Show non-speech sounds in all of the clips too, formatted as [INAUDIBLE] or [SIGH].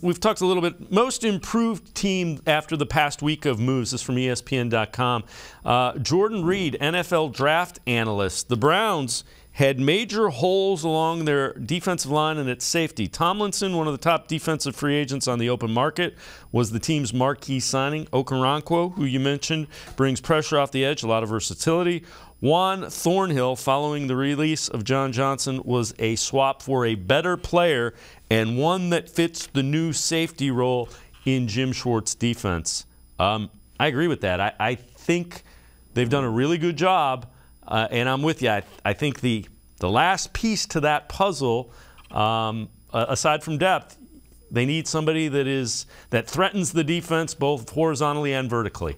We've talked a little bit. Most improved team after the past week of moves this is from ESPN.com. Uh, Jordan Reid, NFL draft analyst. The Browns had major holes along their defensive line and its safety. Tomlinson, one of the top defensive free agents on the open market, was the team's marquee signing. Okoronkwo, who you mentioned, brings pressure off the edge, a lot of versatility. Juan Thornhill, following the release of John Johnson, was a swap for a better player and one that fits the new safety role in Jim Schwartz's defense. Um, I agree with that. I, I, think they've done a really good job, uh, and I'm with you. I, I, think the the last piece to that puzzle, um, aside from depth, they need somebody that is that threatens the defense both horizontally and vertically.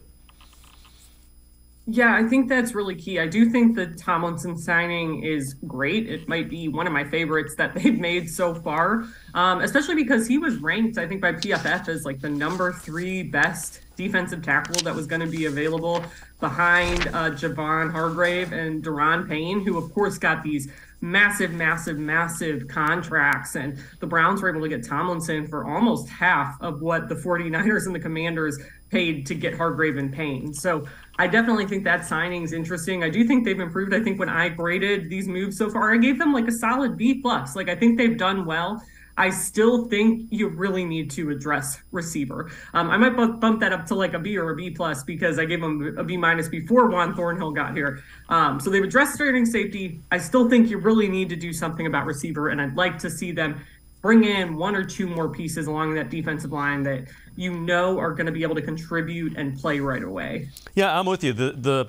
Yeah, I think that's really key. I do think the Tomlinson signing is great. It might be one of my favorites that [LAUGHS] they've made so far, um, especially because he was ranked, I think, by PFF as like the number three best defensive tackle that was going to be available behind uh, Javon Hargrave and Daron Payne, who, of course, got these massive, massive, massive contracts. And the Browns were able to get Tomlinson for almost half of what the 49ers and the Commanders paid to get Hargrave and Payne. So I definitely think that signing is interesting. I do think they've improved. I think when I graded these moves so far, I gave them like a solid B plus. Like I think they've done well. I still think you really need to address receiver. Um, I might bump that up to like a B or a B plus because I gave them a B minus before Juan Thornhill got here. Um, so they've addressed starting safety. I still think you really need to do something about receiver, and I'd like to see them bring in one or two more pieces along that defensive line that you know are going to be able to contribute and play right away. Yeah, I'm with you. The the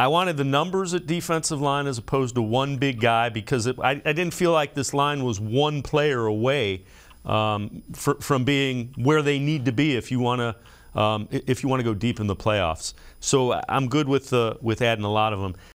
I wanted the numbers at defensive line as opposed to one big guy because it, I, I, didn't feel like this line was one player away um, for, from being where they need to be if you want to um, if you want to go deep in the playoffs. So I'm good with uh, with adding a lot of them.